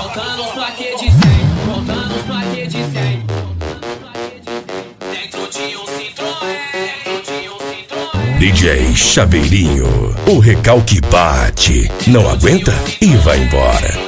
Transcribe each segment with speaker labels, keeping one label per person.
Speaker 1: Contando os plaquê de 100, contando os plaquê de 100. Dentro de um Citroën.
Speaker 2: DJ Chaveirinho, o recalque bate, não aguenta e vai embora.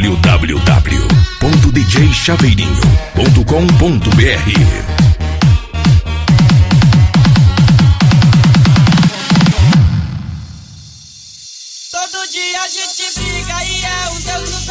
Speaker 1: www.djchaveirinho.com.br Todo dia a gente briga e é o Deus
Speaker 2: nos